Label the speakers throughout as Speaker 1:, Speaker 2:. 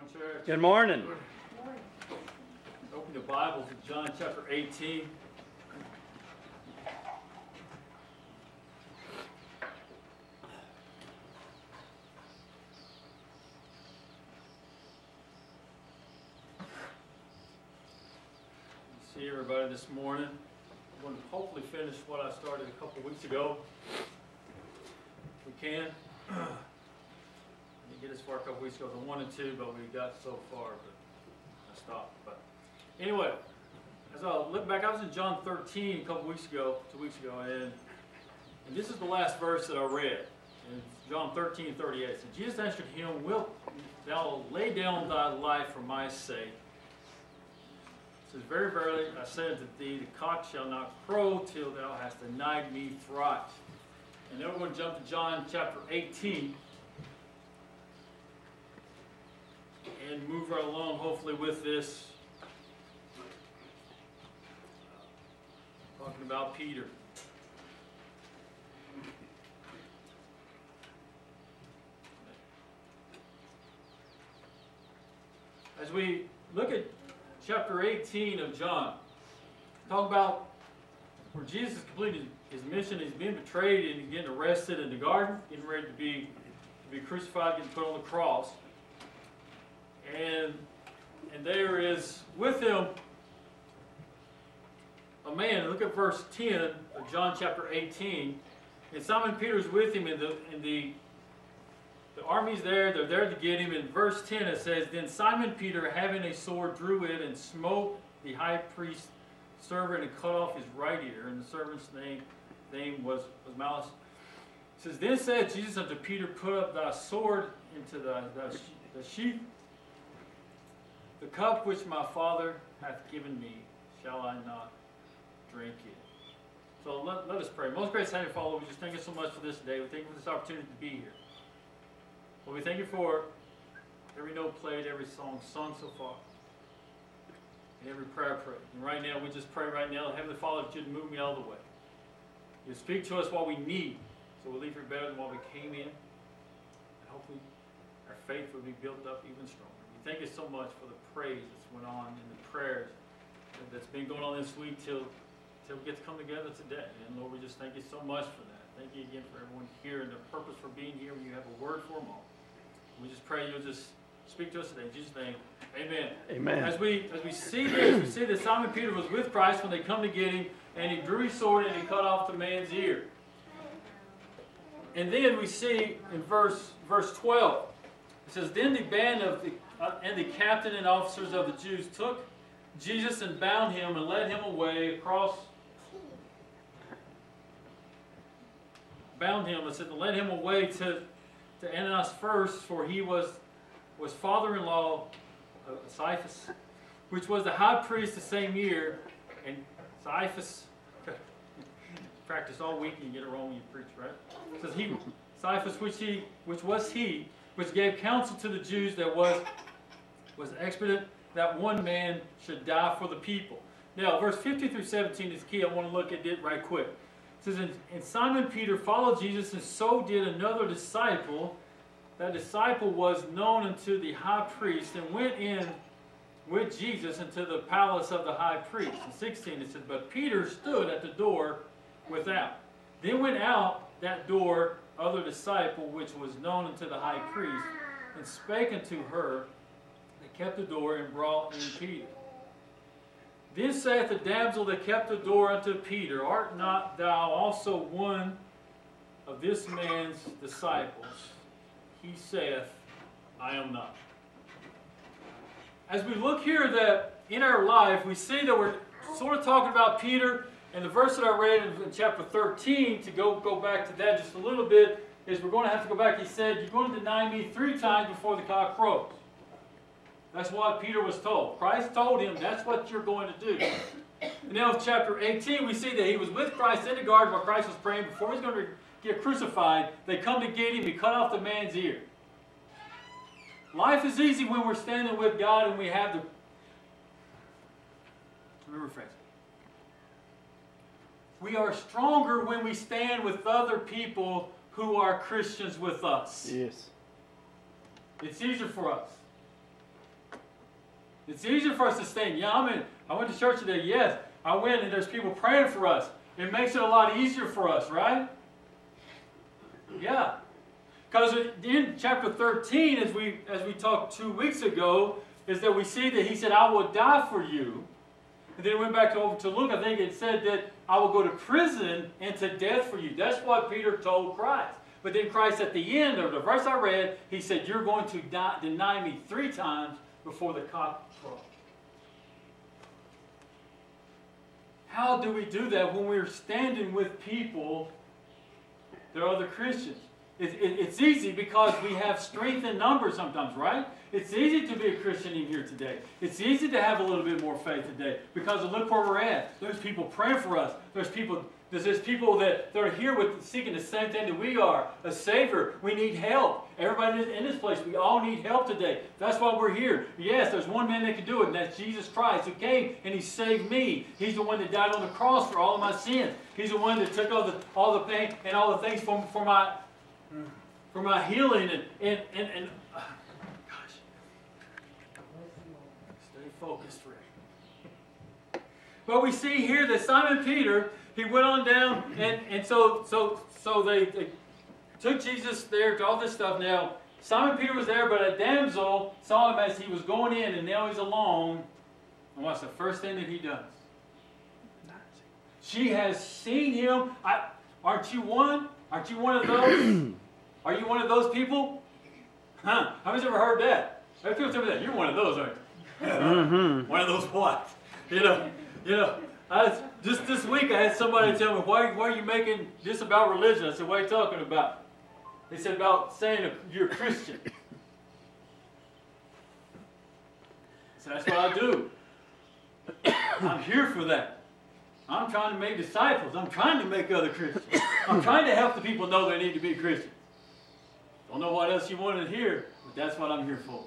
Speaker 1: Morning, church.
Speaker 2: Good morning.
Speaker 1: Open your Bibles to John chapter 18. See everybody this morning. I'm going to hopefully finish what I started a couple weeks ago. If we can. Get as far a couple weeks ago as I wanted to, but we got so far, but I stopped. But anyway, as I look back, I was in John 13 a couple weeks ago, two weeks ago, and and this is the last verse that I read. In John 13, 38. It says, Jesus answered him, Wilt thou lay down thy life for my sake? It says, Very verily I say unto thee, the cock shall not crow till thou hast denied me thrice. And to jump to John chapter 18. And move right along, hopefully, with this. Talking about Peter. As we look at chapter 18 of John, talk about where Jesus completed his mission, he's been betrayed and he's getting arrested in the garden, getting ready to be, to be crucified, getting put on the cross and and there is with him a man. Look at verse 10 of John chapter 18. And Simon Peter's with him, and the and the the army's there. They're there to get him. In verse 10 it says, Then Simon Peter, having a sword, drew it and smote the high priest's servant and cut off his right ear. And the servant's name name was was Malchus. It says, Then said Jesus unto Peter, Put up thy sword into the, the sheath. The cup which my Father hath given me, shall I not drink it? So let, let us pray. Most gracious Heavenly Father, we just thank you so much for this day. We thank you for this opportunity to be here. We thank you for every note played, every song sung so far, and every prayer prayed. And right now, we just pray right now, Heavenly Father, that you'd move me all the way. You speak to us what we need, so we'll leave here better than what we came in. And hopefully, our faith will be built up even stronger. We thank you so much for the praise that's went on and the prayers that's been going on this week till till we get to come together today. And Lord, we just thank you so much for that. Thank you again for everyone here and the purpose for being here. When you have a word for them all, we just pray you'll just speak to us today. In Jesus' name, Amen.
Speaker 2: Amen.
Speaker 1: As we as we see this, we see that Simon Peter was with Christ when they come to get him, and he drew his sword and he cut off the man's ear. And then we see in verse verse 12, it says, Then the band of the Uh, and the captain and officers of the Jews took Jesus and bound him and led him away across. Bound him and said, led him away to, to Ananias first, for he was, was father in law of Caiaphas, which was the high priest the same year. And Caiaphas, practice all week and you get it wrong when you preach, right? Says he, Caiaphas, which, he, which was he, which gave counsel to the Jews that was was expedient that one man should die for the people. Now, verse 50 through 17 is key. I want to look at it right quick. It says, And Simon Peter followed Jesus, and so did another disciple. That disciple was known unto the high priest, and went in with Jesus into the palace of the high priest. In 16 it says, But Peter stood at the door without. Then went out that door other disciple, which was known unto the high priest, and spake unto her, kept the door and brought in Peter. Then saith the damsel that kept the door unto Peter, Art not thou also one of this man's disciples? He saith, I am not. As we look here that in our life, we see that we're sort of talking about Peter, and the verse that I read in chapter 13, to go, go back to that just a little bit, is we're going to have to go back. He said, You're going to deny me three times before the cock crows. That's what Peter was told. Christ told him that's what you're going to do. And now in chapter 18, we see that he was with Christ in the garden while Christ was praying before he's going to get crucified. They come to get him. He cut off the man's ear. Life is easy when we're standing with God and we have the... Let me rephrase. We are stronger when we stand with other people who are Christians with us.
Speaker 2: Yes.
Speaker 1: It's easier for us. It's easier for us to think, yeah, I'm in, I went to church today, yes. I went and there's people praying for us. It makes it a lot easier for us, right? Yeah. Because in chapter 13, as we as we talked two weeks ago, is that we see that he said, I will die for you. And then went back to over to Luke, I think it said that I will go to prison and to death for you. That's what Peter told Christ. But then Christ at the end of the verse I read, he said, You're going to die, deny me three times before the cock crows. How do we do that when we're standing with people that are other Christians? It, it, it's easy because we have strength in numbers sometimes, right? It's easy to be a Christian in here today. It's easy to have a little bit more faith today because look where we're at. There's people praying for us. There's people there's people that, that are here with seeking the same thing that we are, a Savior. We need help. Everybody in this place, we all need help today. That's why we're here. Yes, there's one man that can do it, and that's Jesus Christ who came and He saved me. He's the one that died on the cross for all of my sins. He's the one that took all the all the pain and all the things for, for my for my healing and and and, and uh, gosh. Stay focused, Rick. But we see here that Simon Peter he went on down, and, and so so so they, they took Jesus there to all this stuff. Now, Simon Peter was there, but a damsel saw him as he was going in, and now he's alone. And what's the first thing that he does? She has seen him. I, aren't you one? Aren't you one of those? Are you one of those people? Huh? How many ever heard that? How people tell me that? You're one of those, aren't you? Mm-hmm. one of those what? You know, you know, I, just this week I had somebody mm. tell me, why, why are you making this about religion? I said, what are you talking about? They said, about saying you're a Christian. So that's what I do. I'm here for that. I'm trying to make disciples. I'm trying to make other Christians. I'm trying to help the people know they need to be Christians. Don't know what else you wanted to hear, but that's what I'm here for.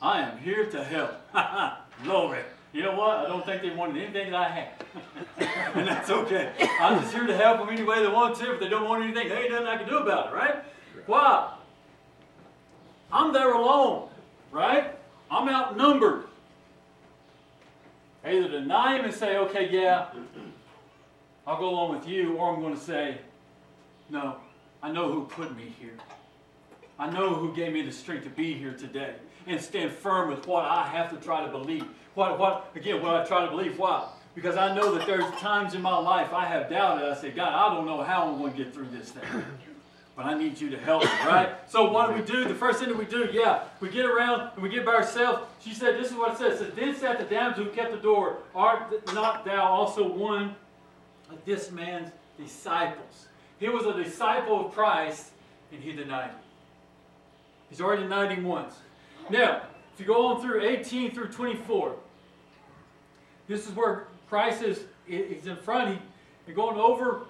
Speaker 1: I am here to help. Glory. You know what? I don't think they wanted anything that I had. and that's okay. I'm just here to help them any way they want to. If they don't want anything, there ain't nothing I can do about it, right? Why? I'm there alone, right? I'm outnumbered. Either deny him and say, okay, yeah, I'll go along with you, or I'm going to say, no, I know who put me here. I know who gave me the strength to be here today and stand firm with what I have to try to believe. What, what, again, what I try to believe. Why? Because I know that there's times in my life I have doubted. I said, God, I don't know how I'm going to get through this thing. But I need you to help me, right? So what do we do? The first thing that we do, yeah, we get around and we get by ourselves. She said, this is what it says. It says, Then sat the damsel who kept the door, Art not thou also one of this man's disciples? He was a disciple of Christ, and he denied him. He's already denied him once. Now, if you go on through 18 through 24, this is where Christ is he's in front. He, you're going over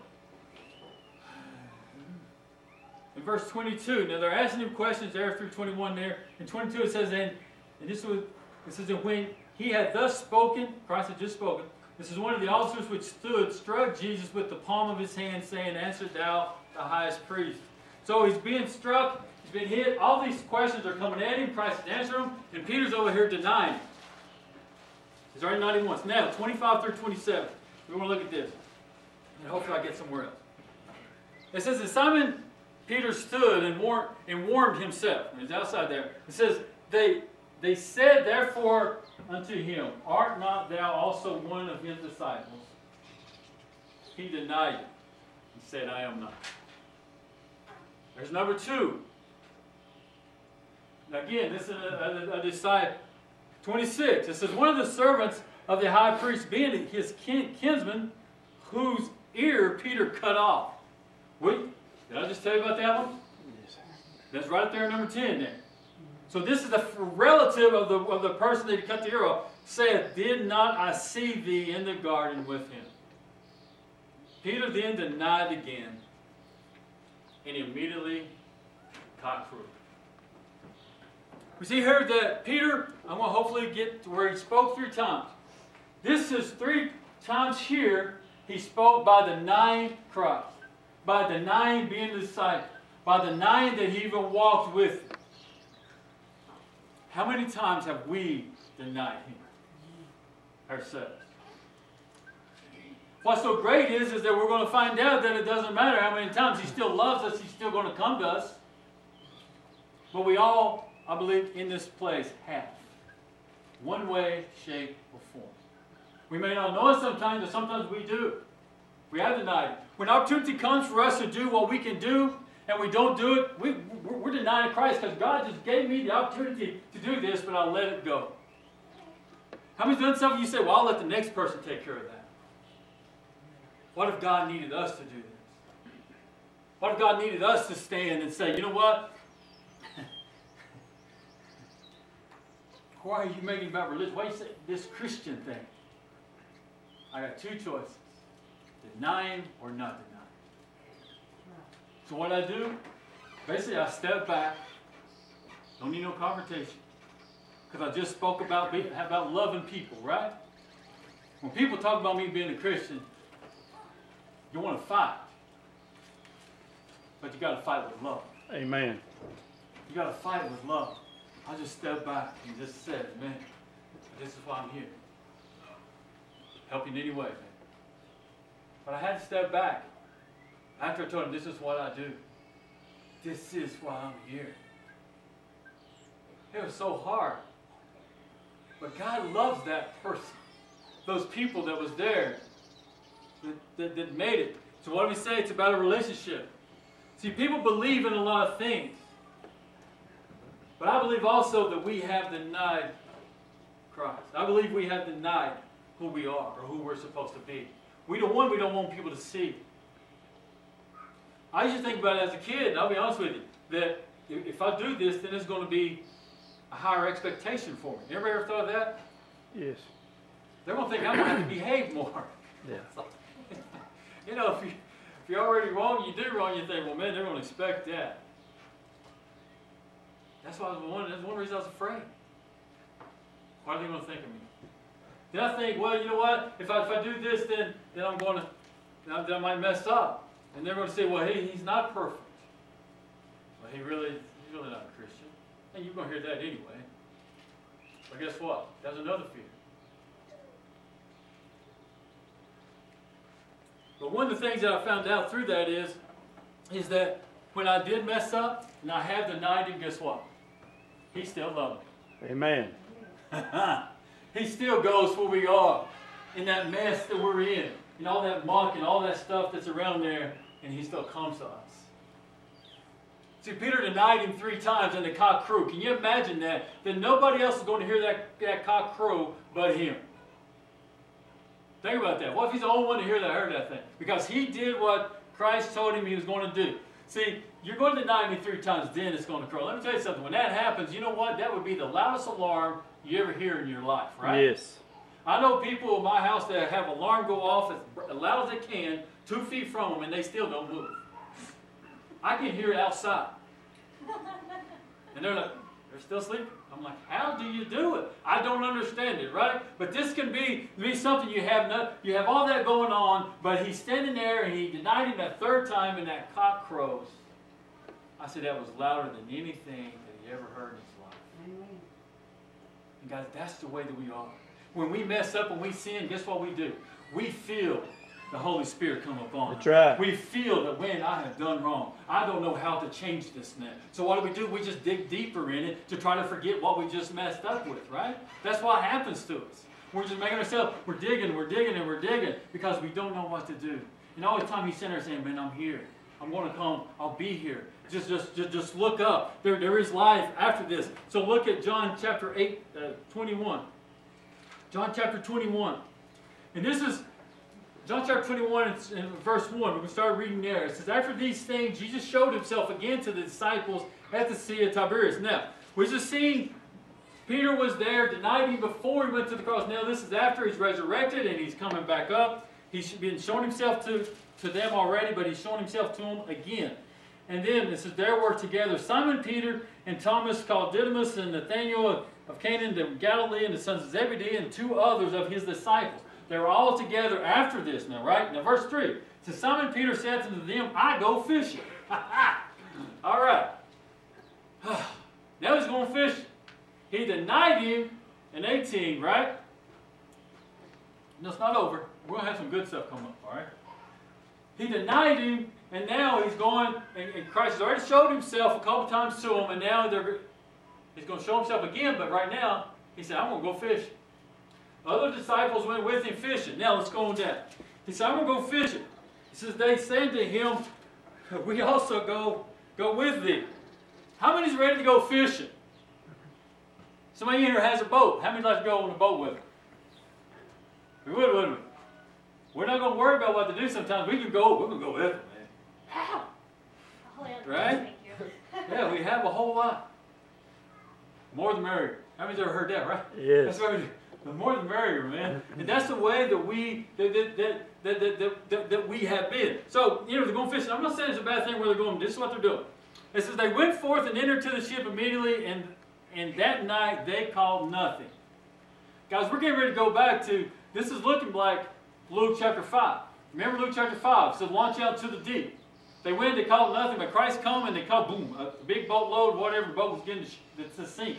Speaker 1: in verse 22. Now they're asking him questions there through 21 there. In 22 it says, and, and this was it says, and when he had thus spoken, Christ had just spoken. This is one of the officers which stood, struck Jesus with the palm of his hand, saying, Answer thou the highest priest. So he's being struck, been hit. All these questions are coming at him. Christ is answering them. And Peter's over here denying. He's already not even once. Now, 25 through 27. We want to look at this. And hopefully I get somewhere else. It says that Simon Peter stood and warned, and warmed himself. He's outside there. It says, they, they said therefore unto him, Art not thou also one of his disciples? He denied it. He said, I am not. There's number two. Again, this is a, disciple. 26, it says, One of the servants of the high priest, being his kin, kinsman, whose ear Peter cut off. Wait, did I just tell you about that one? That's right there, number 10 there. So this is the relative of the, of the person that he cut the ear off, said, Did not I see thee in the garden with him? Peter then denied again, and immediately cock crowed. We see here that Peter, I'm going to hopefully get to where he spoke three times. This is three times here he spoke by denying Christ, by denying being the disciple, by denying that he even walked with him. How many times have we denied him ourselves? What's so great is, is that we're going to find out that it doesn't matter how many times he still loves us, he's still going to come to us. But we all, I believe, in this place have. One way, shape, or form. We may not know it sometimes, but sometimes we do. We have denied it. When opportunity comes for us to do what we can do, and we don't do it, we, we're denying Christ because God just gave me the opportunity to do this, but I'll let it go. How many done something you say, well, I'll let the next person take care of that? What if God needed us to do this? What if God needed us to stand and say, you know what? Why are you making about religion? Why you say this Christian thing? I got two choices. Deny him or not deny him. So what I do, basically I step back. Don't need no confrontation. Because I just spoke about, being, about loving people, right? When people talk about me being a Christian, you want to fight. But you got to fight with love.
Speaker 2: Amen.
Speaker 1: You got to fight with love. I just stepped back and just said, man, this is why I'm here. Help you in any way, man. But I had to step back. After I told him, this is what I do. This is why I'm here. It was so hard. But God loves that person. Those people that was there that, that, that made it. So what do we say? It's about a relationship. See, people believe in a lot of things. But I believe also that we have denied Christ. I believe we have denied who we are or who we're supposed to be. We don't want we don't want people to see. I used to think about it as a kid, and I'll be honest with you, that if I do this, then it's going to be a higher expectation for me. You ever ever thought of that?
Speaker 2: Yes.
Speaker 1: They're going to think I'm going to have to behave more.
Speaker 2: Yeah.
Speaker 1: you know, if, you, if you're already wrong, you do wrong, you think, well, man, they're going to expect that. That's why I was one. That's one reason I was afraid. What are they going to think of me? Then I think, well, you know what? If I, if I do this, then then I'm going to, then I might mess up, and they're going to say, well, he, he's not perfect. Well, he really, he's really not a Christian, and you're going to hear that anyway. But guess what? That's another fear. But one of the things that I found out through that is, is that when I did mess up and I have denied him, guess what? He still loves me.
Speaker 2: Amen.
Speaker 1: he still goes where we are in that mess that we're in, and all that muck and all that stuff that's around there, and he still comes to us. See, Peter denied him three times and the cock crew. Can you imagine that? That nobody else is going to hear that, that cock crow but him. Think about that. What if he's the only one to hear that heard that thing? Because he did what Christ told him he was going to do. See, you're going to deny me three times, then it's going to crow. Let me tell you something. When that happens, you know what? That would be the loudest alarm you ever hear in your life, right?
Speaker 2: Yes.
Speaker 1: I know people in my house that have alarm go off as loud as they can, two feet from them, and they still don't move. I can hear it outside. And they're like, they're still sleeping. I'm like, how do you do it? I don't understand it, right? But this can be, be something you have no, you have all that going on, but he's standing there and he denied him that third time and that cock crows. I said that was louder than anything that he ever heard in his life.
Speaker 3: Amen.
Speaker 1: And guys, that's the way that we are. When we mess up and we sin, guess what we do? We feel the Holy Spirit come upon us.
Speaker 2: That's right.
Speaker 1: We feel that when I have done wrong, I don't know how to change this now. So what do we do? We just dig deeper in it to try to forget what we just messed up with, right? That's what happens to us. We're just making ourselves, we're digging, we're digging, and we're digging because we don't know what to do. And all the time he's sitting there saying, man, I'm here. I'm going to come. I'll be here. Just, just, just, just look up. There, there is life after this. So look at John chapter 8, uh, 21. John chapter 21. And this is John chapter 21 and verse 1. We're going to start reading there. It says, After these things, Jesus showed himself again to the disciples at the Sea of Tiberias. Now, we're just seeing Peter was there, denied him before he went to the cross. Now, this is after he's resurrected and he's coming back up. He's been showing himself to, to them already, but he's showing himself to them again. And then it says, There were together Simon Peter and Thomas called Didymus and Nathanael of, Canaan of Galilee and the sons of Zebedee and two others of his disciples. They were all together after this now, right? Now, verse 3. So Simon Peter said unto them, I go fishing. all right. now he's going fishing. he denied him in 18, right? No, it's not over. We're going to have some good stuff come up, all right? He denied him, and now he's going, and, and Christ has already showed himself a couple times to him, and now they're, he's going to show himself again, but right now, he said, I'm going to go fishing. Other disciples went with him fishing. Now let's go on down. He said, I'm going to go fishing. He says, they said to him, we also go, go with thee. How many's ready to go fishing? Somebody in here has a boat. How many like to go on a boat with him? We would, wouldn't we? We're not going to worry about what to do sometimes. We can go, we're going to go with him, man. How? Right? Yeah, we have a whole lot. More the merrier. How many's ever heard that, right?
Speaker 2: Yes.
Speaker 1: That's what we do. The more the merrier, man. And that's the way that we that that that that, that, that, that we have been. So, you know, they're going fishing. I'm not saying it's a bad thing where they're going. This is what they're doing. It says they went forth and entered to the ship immediately, and and that night they caught nothing. Guys, we're getting ready to go back to this is looking like Luke chapter 5. Remember Luke chapter 5 said launch out to the deep. They went, they caught nothing, but Christ come and they caught boom, a big boatload, whatever boat was getting to sink.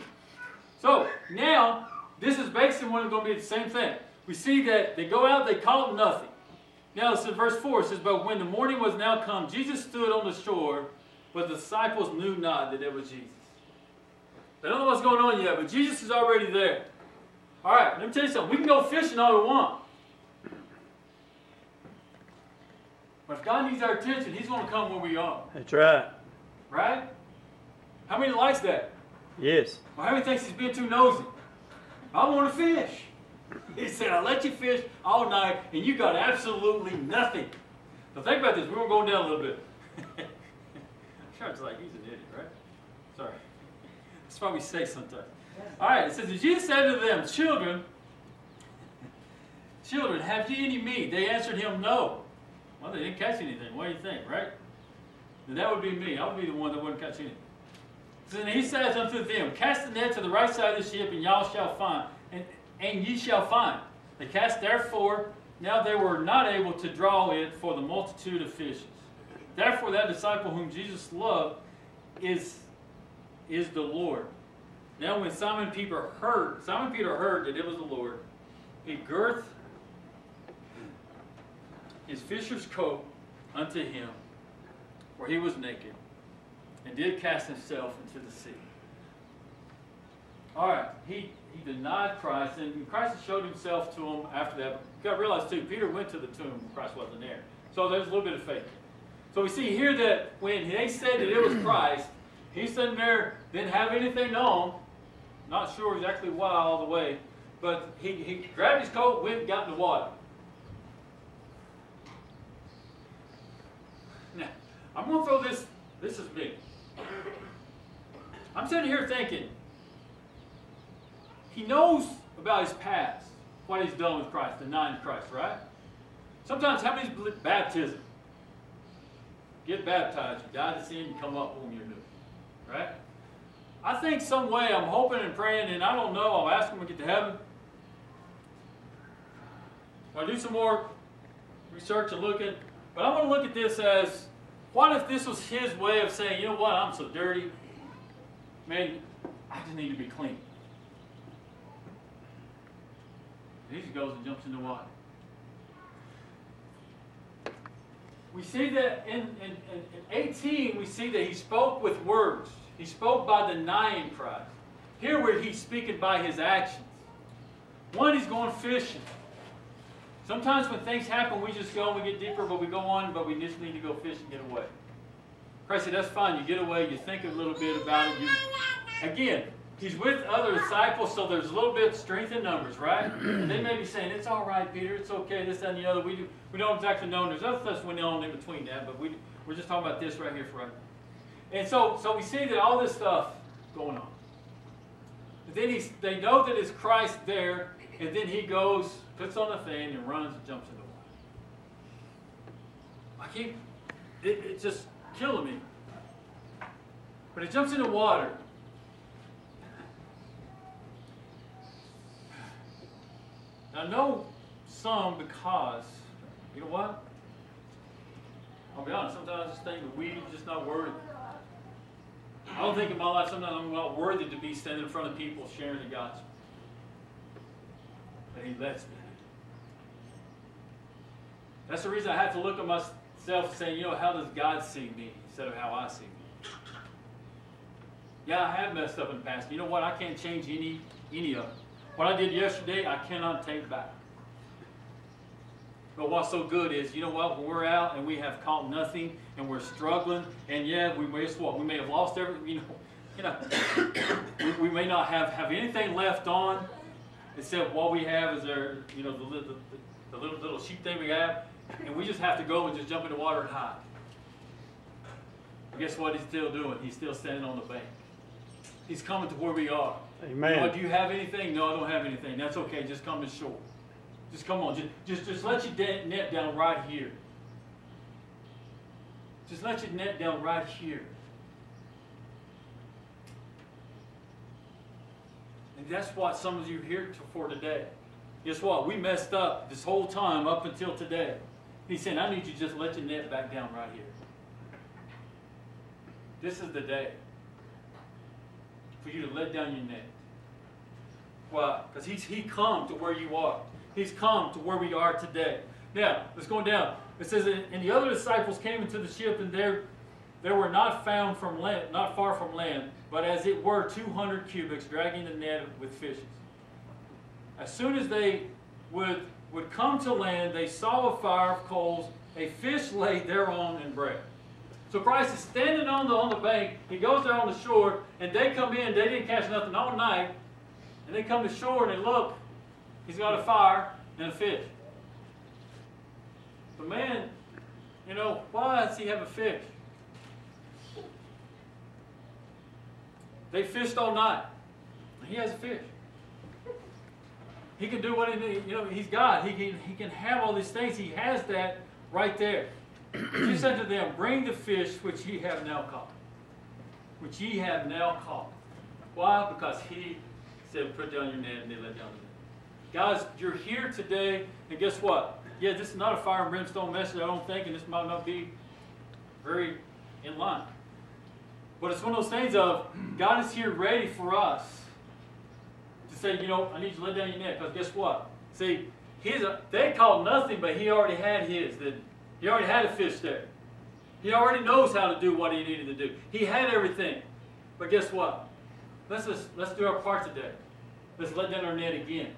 Speaker 1: So now this is basically going to be the same thing. We see that they go out, they caught nothing. Now this is verse 4. It says, But when the morning was now come, Jesus stood on the shore, but the disciples knew not that it was Jesus. They don't know what's going on yet, but Jesus is already there. All right, let me tell you something. We can go fishing all we want. But if God needs our attention, He's going to come where we are.
Speaker 2: That's right.
Speaker 1: Right? How many likes that?
Speaker 2: Yes.
Speaker 1: Well, how many thinks he's being too nosy? I want to fish. He said, I'll let you fish all night, and you got absolutely nothing. Now think about this. We were going down a little bit. Shark's like, he's an idiot, right? Sorry. That's why we say sometimes. All right, it says, and Jesus said to them, Children, children, have ye any meat? They answered him, No. Well, they didn't catch anything. What do you think, right? Then that would be me. I would be the one that wouldn't catch anything. Then he says unto them, Cast the net to the right side of the ship, and y'all shall find, and, and ye shall find. They cast therefore, now they were not able to draw it for the multitude of fishes. Therefore that disciple whom Jesus loved is, is the Lord. Now when Simon Peter heard, Simon Peter heard that it was the Lord, he girth his fisher's coat unto him, for he was naked, and did cast himself into the sea. All right, he, he denied Christ, and Christ showed himself to him after that. You got to realize, too, Peter went to the tomb, Christ wasn't there. So there's a little bit of faith. So we see here that when they said that it was Christ, he's sitting there, didn't have anything known, not sure exactly why all the way, but he, he grabbed his coat, went got in the water. Now, I'm going to throw this, this is me. I'm sitting here thinking, he knows about his past, what he's done with Christ, denying Christ, right? Sometimes how many baptism? Get baptized, you die to sin, you come up when you're new. Right? I think some way I'm hoping and praying, and I don't know, I'll ask him to get to heaven. I'll do some more research and looking, but I want to look at this as what if this was his way of saying, you know what, I'm so dirty, man, I just need to be clean. He just goes and jumps in the water. We see that in, in, in, 18, we see that he spoke with words. He spoke by denying Christ. Here where he's speaking by his actions. One, he's going fishing. Sometimes when things happen, we just go and we get deeper, but we go on, but we just need to go fish and get away. Christ said, that's fine. You get away, you think a little bit about it. You, again, he's with other disciples, so there's a little bit of strength in numbers, right? And they may be saying, it's all right, Peter, it's okay, this, that, and the other. We, do, we don't exactly know. And there's other stuff going on in between that, but we, we're just talking about this right here for right now. And so, so we see that all this stuff going on. But then he's, they know that it's Christ there, and then he goes, puts on the thing, and runs and jumps in the water. I keep, it, it's just killing me. But he jumps in the water. I know some because, you know what? I'll be honest, sometimes I just think that we just not worthy. I don't think in my life sometimes I'm not worthy to be standing in front of people sharing the gospel. But He lets me. That's the reason I have to look at myself and say, you know, how does God see me instead of how I see me? Yeah, I have messed up in the past. You know what? I can't change any any of it. What I did yesterday, I cannot take back. But what's so good is, you know what? When we're out and we have caught nothing and we're struggling, and yeah, we may what we may have lost everything. You know, you know, we, we, may not have have anything left on, except what we have is our, you know, the, the, the little little sheep thing we have, and we just have to go and just jump in the water and hide. But guess what? He's still doing. He's still standing on the bank. He's coming to where we are.
Speaker 2: Amen.
Speaker 1: Do you have anything? No, I don't have anything. That's okay. Just come to shore. Just come on. Just, just, just let your net down right here. Just let your net down right here. That's what some of you here for today. Guess what? We messed up this whole time up until today. He's saying, I need you to just let your net back down right here. This is the day for you to let down your net. Why? Because he's he come to where you are. He's come to where we are today. Now, let's go down. It says, and the other disciples came into the ship, and there, there were not found from land, not far from land, but as it were 200 cubits, dragging the net with fishes. As soon as they would, would come to land, they saw a fire of coals, a fish laid thereon, and bread. So Christ is standing on the, on the bank. He goes down on the shore, and they come in. They didn't catch nothing all night. And they come to shore, and they look. He's got a fire and a fish. But man, you know, why does he have a fish? They fished all night. He has a fish. He can do what he needs. You know, he's God. He can, he can have all these things. He has that right there. he said to them, Bring the fish which ye have now caught. Which ye have now caught. Why? Because he said, Put down your net, and they let down the net. Guys, you're here today, and guess what? Yeah, this is not a fire and brimstone message, I don't think, and this might not be very in line. But it's one of those things of God is here ready for us to say, you know, I need you to let down your net, because guess what? See, his, they caught nothing, but he already had his. That he already had a fish there. He already knows how to do what he needed to do. He had everything. But guess what? Let's just, let's do our part today. Let's let down our net again.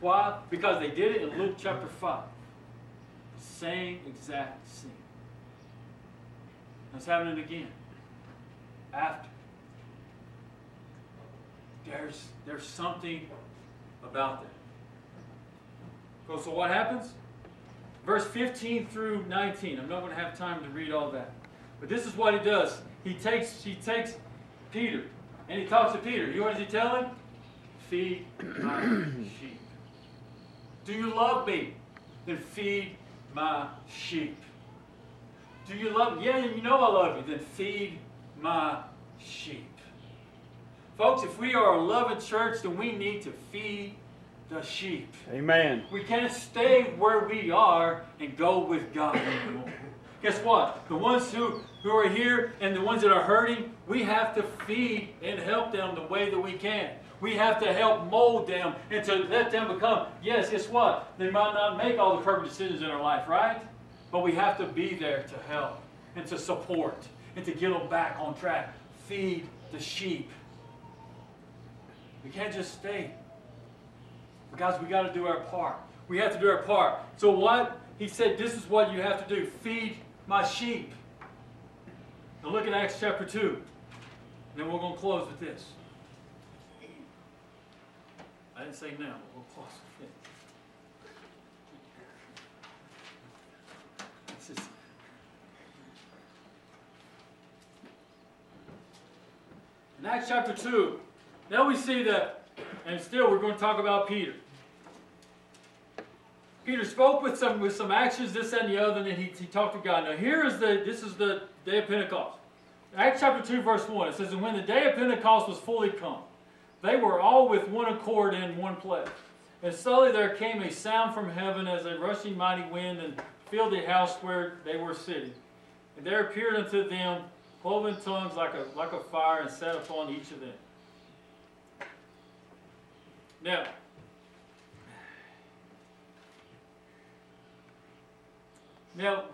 Speaker 1: Why? Because they did it in Luke chapter 5. The Same exact scene. Let's again. After. There's, there's something about that. So what happens? Verse 15 through 19. I'm not going to have time to read all that. But this is what he does. He takes, he takes Peter and he talks to Peter. You know what does he tell him? Feed my sheep. Do you love me? Then feed my sheep. Do you love me? Yeah, you know I love you. Then feed my sheep. Folks, if we are a loving church, then we need to feed the sheep.
Speaker 2: Amen.
Speaker 1: We can't stay where we are and go with God anymore. Guess what? The ones who, who are here and the ones that are hurting, we have to feed and help them the way that we can. We have to help mold them and to let them become, yes, guess what? They might not make all the perfect decisions in our life, right? But we have to be there to help and to support and to get them back on track. Feed the sheep. We can't just stay. But Guys, we got to do our part. We have to do our part. So what? He said, this is what you have to do. Feed my sheep. Now look at Acts chapter 2. And Then we're going to close with this. I didn't say now, we'll close with it. Just, in Acts chapter 2, now we see that, and still we're going to talk about Peter. Peter spoke with some with some actions, this and the other, and then he, he talked to God. Now here is the this is the day of Pentecost. Acts chapter 2, verse 1. It says, And when the day of Pentecost was fully come, they were all with one accord in one place. And suddenly there came a sound from heaven as a rushing mighty wind and filled the house where they were sitting. And there appeared unto them cloven tongues like a, like a fire and set upon each of them. Now, now,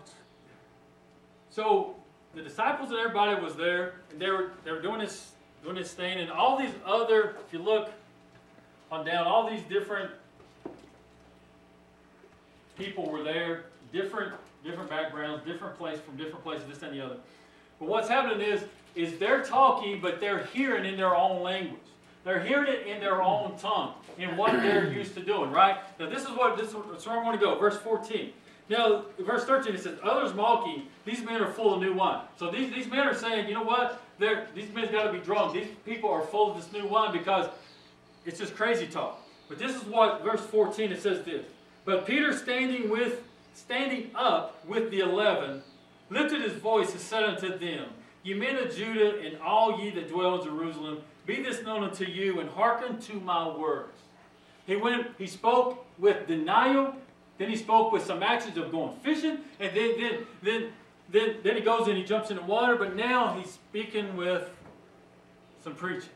Speaker 1: so the disciples and everybody was there, and they were they were doing this doing this thing, and all these other, if you look on down, all these different people were there, different different backgrounds, different places from different places, this and the other. But what's happening is is they're talking, but they're hearing in their own language. They're hearing it in their own tongue, in what they're used to doing, right? Now this is what this is where I want to go. Verse 14. Now, verse 13, it says, Others mocking, these men are full of new wine. So these, these men are saying, you know what? They're, these men's got to be drunk. These people are full of this new wine because it's just crazy talk. But this is what, verse 14, it says this. But Peter standing with, standing up with the eleven, lifted his voice and said unto them, Ye men of Judah and all ye that dwell in Jerusalem, be this known unto you, and hearken to my words. He went, he spoke with denial then he spoke with some actions of going fishing, and then then then then, then he goes and he jumps in the water, but now he's speaking with some preaching.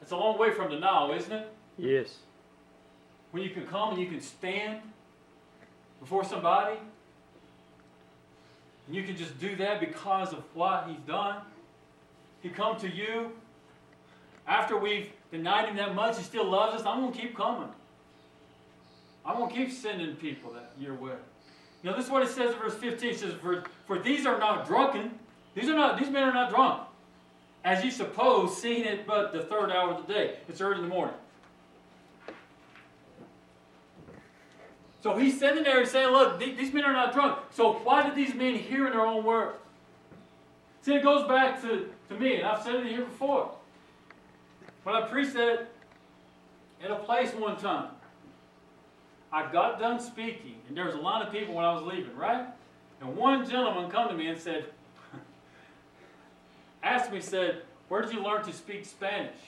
Speaker 1: It's a long way from the now, isn't it?
Speaker 2: Yes.
Speaker 1: When you can come and you can stand before somebody, and you can just do that because of what he's done. He come to you after we've denied him that much. He still loves us. I'm going to keep coming. I'm going to keep sending people that your way. You know, this is what it says in verse 15. It says, for, for these are not drunken. These are not, these men are not drunk. As you suppose, seeing it but the third hour of the day. It's early in the morning. So he's sitting there and saying, look, these men are not drunk. So why did these men hear in their own words? See, it goes back to, to me, and I've said it here before. When I preached that at a place one time, I got done speaking, and there was a lot of people when I was leaving, right? And one gentleman come to me and said, asked me, said, where did you learn to speak Spanish?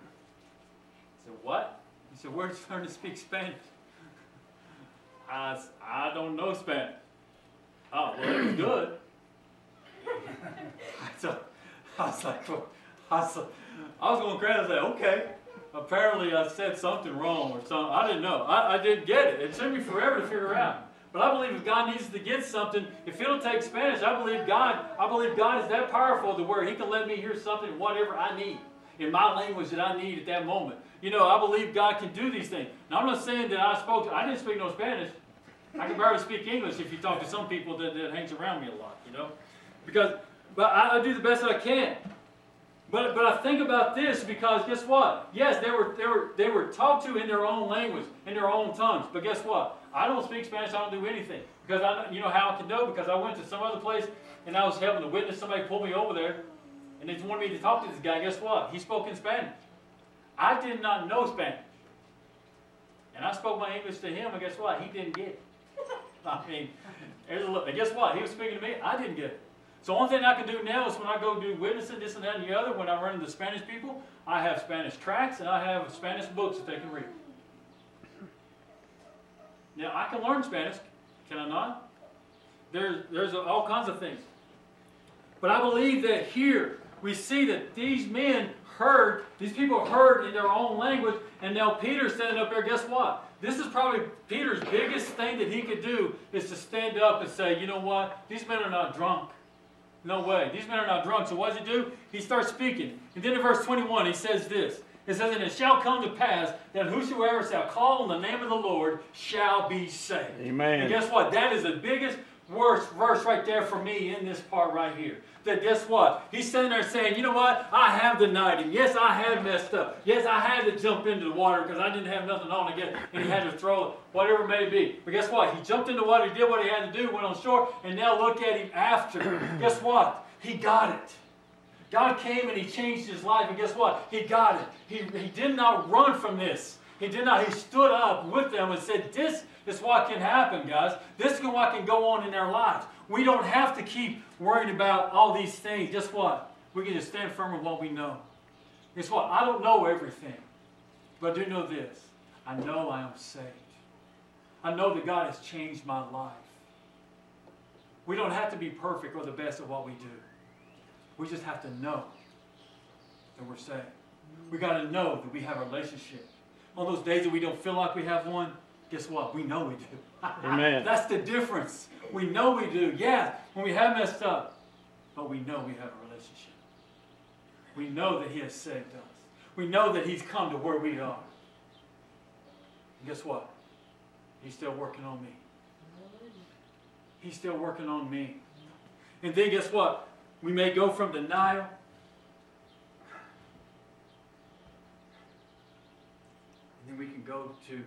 Speaker 1: I said, what? He said, where did you learn to speak Spanish? I, I don't know Spanish. Oh, well, it was good. so, I was like, well, I was, I was going crazy. I said, okay apparently I said something wrong or something. I didn't know. I, I didn't get it. It took me forever to figure out. But I believe if God needs to get something, if He'll take Spanish, I believe God. I believe God is that powerful to where He can let me hear something, whatever I need, in my language that I need at that moment. You know, I believe God can do these things. Now I'm not saying that I spoke. I didn't speak no Spanish. I can barely speak English if you talk to some people that, that hangs around me a lot. You know, because but I, I do the best that I can. But, but I think about this because guess what? Yes, they were, they, were, they were talked to in their own language, in their own tongues. But guess what? I don't speak Spanish. I don't do anything. Because I, you know how I can know? Because I went to some other place and I was helping to witness. Somebody pulled me over there and they wanted me to talk to this guy. Guess what? He spoke in Spanish. I did not know Spanish. And I spoke my English to him, and guess what? He didn't get it. I mean, and guess what? He was speaking to me. I didn't get it. So one thing I can do now is when I go do witnessing, this and that and the other, when I run into Spanish people, I have Spanish tracts and I have Spanish books that they can read. Now, I can learn Spanish, can I not? There's, there's all kinds of things. But I believe that here we see that these men heard, these people heard in their own language, and now Peter's standing up there, guess what? This is probably Peter's biggest thing that he could do is to stand up and say, you know what? These men are not drunk. No way. These men are not drunk. So what does he do? He starts speaking. And then in verse 21, he says this. It says, And it shall come to pass that whosoever shall call on the name of the Lord shall be saved.
Speaker 2: Amen.
Speaker 1: And guess what? That is the biggest worst verse right there for me in this part right here. That guess what? He's sitting there saying, you know what? I have denied him. Yes, I have messed up. Yes, I had to jump into the water because I didn't have nothing on to get, and he had to throw whatever it may be. But guess what? He jumped into water, he did what he had to do, went on shore, and now look at him after. guess what? He got it. God came and he changed his life, and guess what? He got it. He, he did not run from this. He did not. He stood up with them and said, This is what can happen, guys. This is what can go on in their lives. We don't have to keep worrying about all these things. Guess what? We can just stand firm in what we know. Guess what? I don't know everything, but I do know this. I know I am saved. I know that God has changed my life. We don't have to be perfect or the best at what we do. We just have to know that we're saved. We got to know that we have a relationship. On those days that we don't feel like we have one, guess what? We know we do.
Speaker 2: Amen.
Speaker 1: That's the difference. We know we do. Yeah, when we have messed up, but we know we have a relationship. We know that He has saved us. We know that He's come to where we are. And guess what? He's still working on me. He's still working on me. And then guess what? We may go from denial then we can go to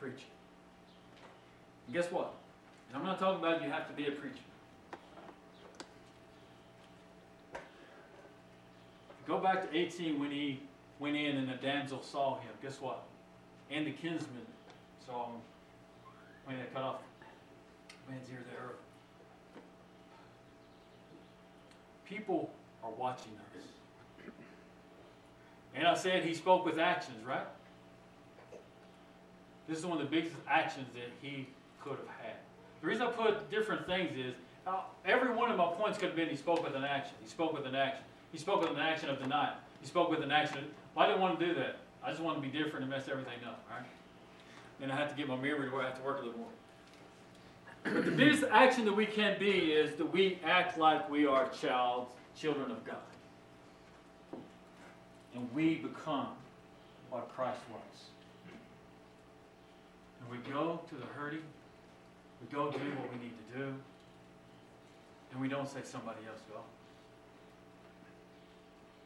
Speaker 1: preaching. And guess what? And I'm not talking about you have to be a preacher. Go back to 18 when he went in and the damsel saw him. Guess what? And the kinsman saw him when they cut off man's ear there. People are watching us. And I said he spoke with actions, right? This is one of the biggest actions that he could have had. The reason I put different things is uh, every one of my points could have been he spoke with an action. He spoke with an action. He spoke with an action of denial. He spoke with an action. Well, I didn't want to do that. I just wanted to be different and mess everything up, right? Then I have to get my mirror to where I have to work a little more. But the biggest action that we can be is that we act like we are child, children of God. And we become what Christ was. And we go to the hurting, we go do what we need to do, and we don't say somebody else go.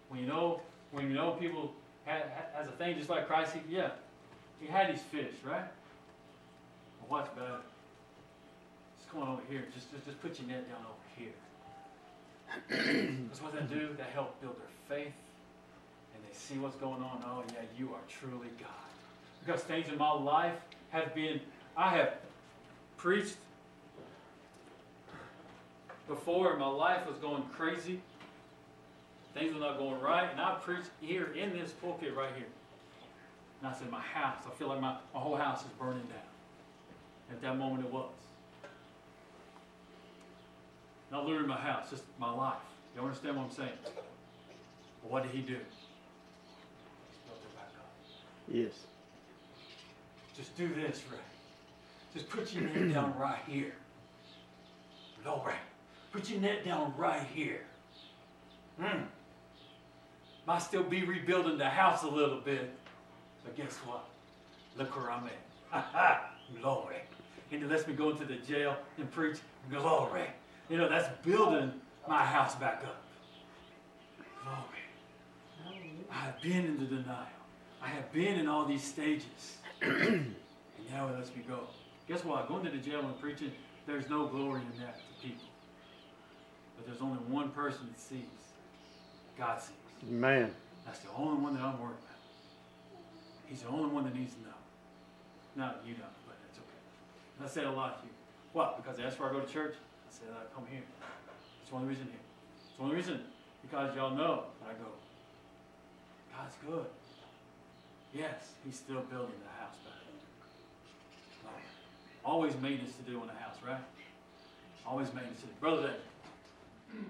Speaker 1: When you know, when you know people ha- ha- has a thing just like Christ, he, yeah, he had these fish, right? Watch better. Just come on over here. Just, just, just put your net down over here. That's what they do. They help build their faith, and they see what's going on. Oh yeah, you are truly God. Because things in my life have been, I have preached before, my life was going crazy. Things were not going right, and I preached here in this pulpit right here. And I said, my house, I feel like my, my whole house is burning down. At that moment it was. Not literally my house, just my life. You understand what I'm saying? But what did he do? He.
Speaker 2: Yes.
Speaker 1: Just do this, Ray. Just put your net down right here. Ray. Put your net down right here. Hmm. Might still be rebuilding the house a little bit. But guess what? Look where I'm at. Glory. And it lets me go into the jail and preach glory. You know, that's building my house back up. Glory. I have been in the denial. I have been in all these stages. And now it lets me go. Guess what? Going to the jail and preaching, there's no glory in that to people. But there's only one person that sees. God sees.
Speaker 2: Man.
Speaker 1: That's the only one that I'm worried about. He's the only one that needs to know. No, you don't, but it's okay. And I said a lot to you. What? Because that's where I go to church? I said I come here. It's the only reason here. It's the only reason. Because y'all know that I go. God's good. Yes, he's still building the house back. Right. Always maintenance to do on the house, right? Always maintenance to do. Brother Dave.